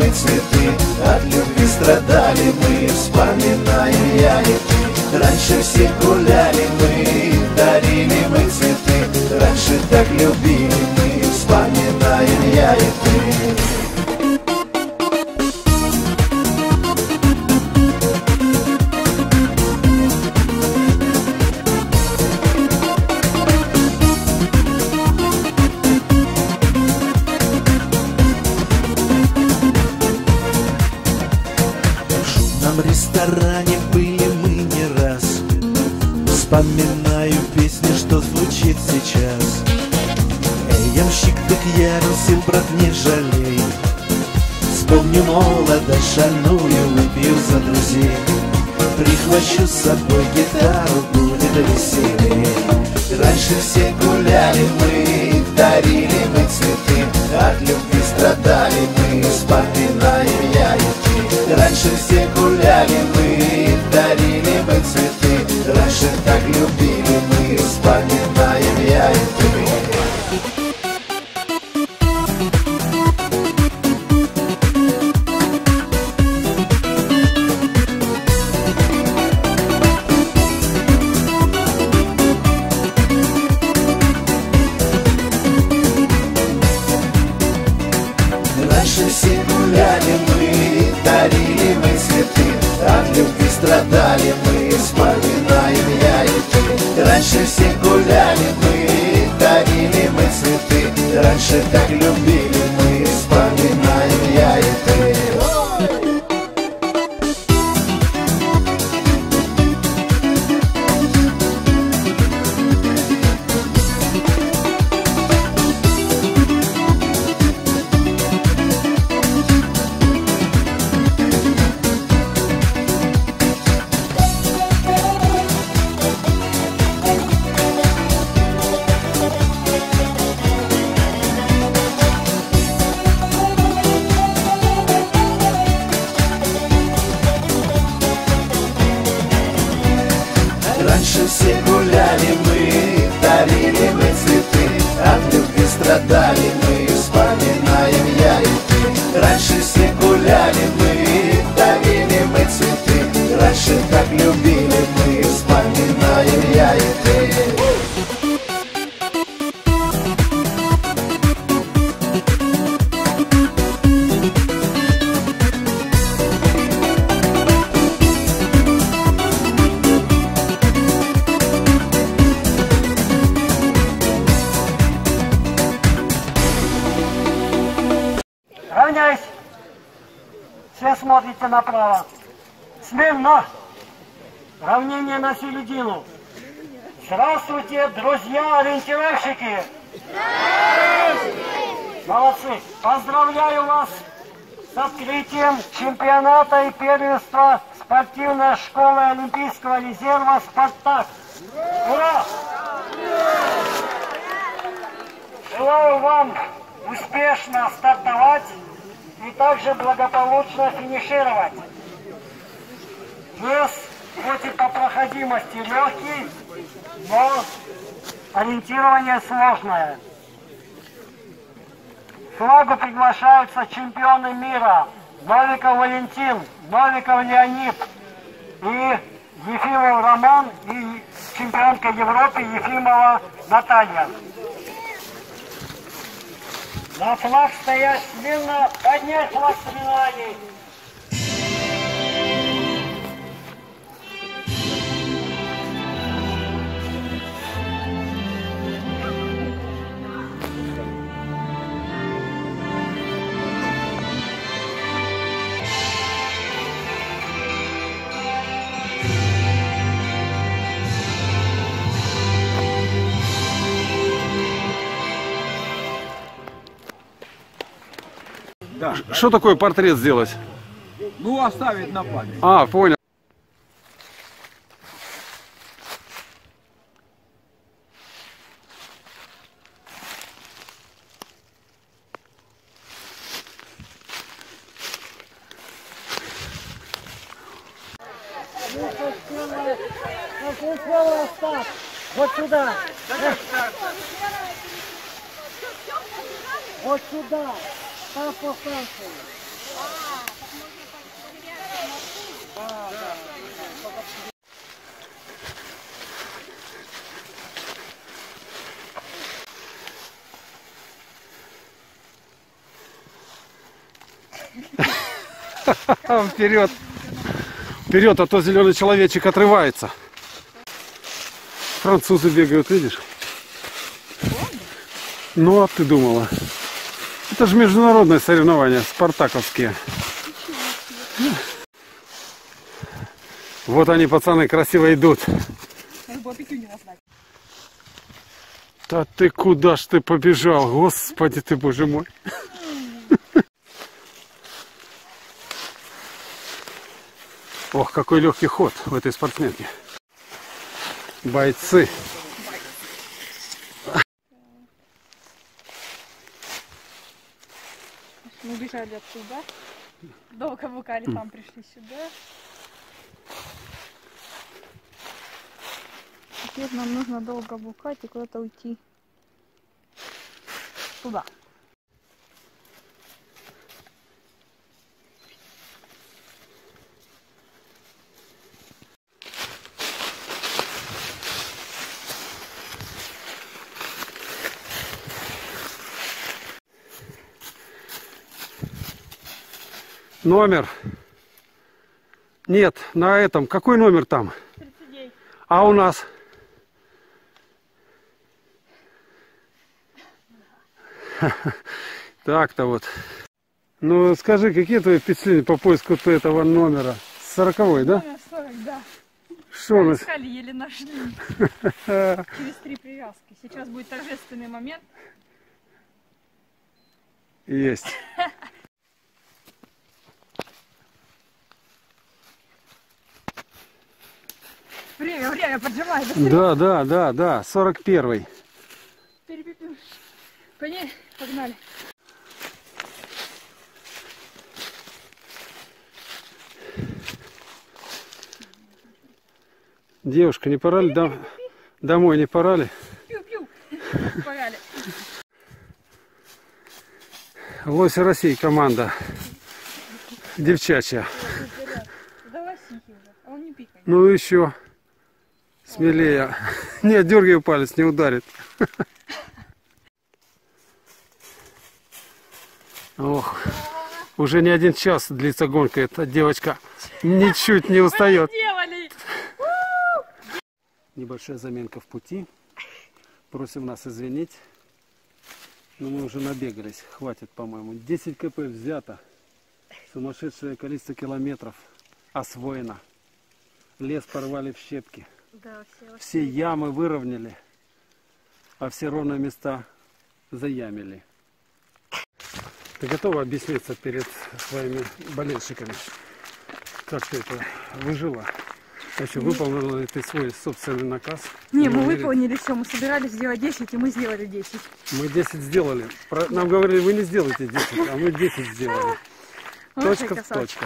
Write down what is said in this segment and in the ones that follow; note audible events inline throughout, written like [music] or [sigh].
мы цветы. От любви страдали мы Вспоминаем я и ты Раньше все гуляли мы Дарили мы цветы. Раньше так любили мы Вспоминаем я и ты сейчас. Эй, ямщик, так ярился, брат, не жалей. Вспомню молодость шальную, выпью за друзей. Прихвачу с собой гитару, будет веселее Раньше все гуляли мы, дарили мы цветы. От любви страдали мы, вспоминаем я и ты. Раньше все гуляли мы, дарили мы цветы. Раньше так любили Раньше все гуляли мы, дарили мы цветы. Раньше так любили любви Все смотрите направо. Смирно. Равнение на середину. Здравствуйте, друзья-ориентировщики. Молодцы. Поздравляю вас с открытием чемпионата и первенства спортивной школы Олимпийского резерва «Спартак». Ура! Желаю вам успешно стартовать и также благополучно финишировать. Вес хоть и по проходимости легкий, но ориентирование сложное. К флагу приглашаются чемпионы мира Новиков Валентин, Новиков Леонид и Ефимов Роман и чемпионка Европы Ефимова Наталья. На флаг стоять смирно, поднять флаг соревнований. Что такое портрет сделать? Ну, оставить на память. А, понял. Вот сюда. Вот сюда. Вперед. Вперед, а то зеленый человечек отрывается. Французы бегают, видишь? Ну, а ты думала? Это же международные соревнования, спартаковские. Вот они, пацаны, красиво идут. Да ты куда ж ты побежал? Господи ты, боже мой. Ох, какой легкий ход в этой спортсменке. Бойцы. Мы бежали оттуда. Долго букали, там пришли сюда. Теперь нам нужно долго букать и куда-то уйти. Туда. Номер. Нет, на этом. Какой номер там? 39. А у нас? [laughs] Так-то вот. Ну, скажи, какие твои впечатления по поиску этого номера? Сороковой, да? Номер 40, да. Что у нас? Искали, еле нашли. [laughs] Через три привязки. Сейчас будет торжественный момент. Есть. Время, поджимай. Да, да, да, да, 41 Перепипим. Погнали. Погнали. Девушка, не пора ли дом- домой, не пора ли? Пью-пью. Погнали. Лось России команда. Девчачья. А. Ну еще смелее. [laughs] Нет, дергай палец, не ударит. Ох, уже не один час длится гонка. Эта девочка ничуть не устает. Небольшая заминка в пути. Просим нас извинить. Но мы уже набегались. Хватит, по-моему. 10 кп взято. Сумасшедшее количество километров освоено. Лес порвали в щепки. Да, все. Все ямы выровняли, а все ровные места заямили. Ты готова объясниться перед своими болельщиками? Как ты это выжила? Еще выполнила ли ты свой собственный наказ? Не, мы Уверен? выполнили все. Мы собирались сделать 10, и мы сделали 10. Мы 10 сделали. Про- Нам говорили, вы не сделаете 10, а мы 10 сделали. [laughs] Точка в точку.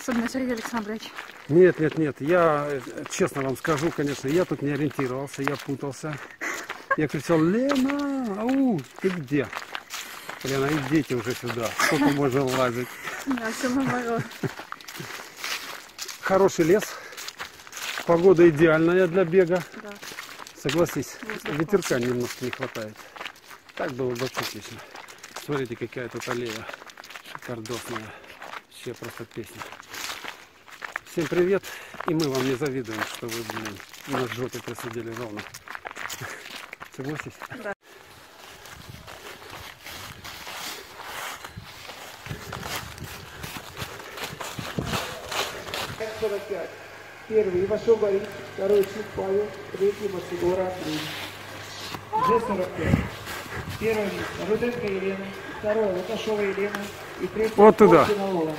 Особенно Сергей Александрович. Нет, нет, нет. Я э, честно вам скажу, конечно, я тут не ориентировался, я путался. Я кричал, Лена, ау, ты где? Лена, идите уже сюда. Сколько можно лазить? Да, все наоборот. Хороший лес. Погода идеальная для бега. Да. Согласись, Воздух ветерка немножко не хватает. Так было бы отлично. Смотрите, какая тут аллея шикардосная. Вообще просто песня. Всем привет, и мы вам не завидуем, что вы, блин, на жопе просидели ровно. Согласись? Да. Как 45. Первый Ивашов Борис, второй Чук Павел, третий Масигора Андрей. G45. Первое место Руденко Елена, второе Лукашова Елена и третье Вот туда. Лола.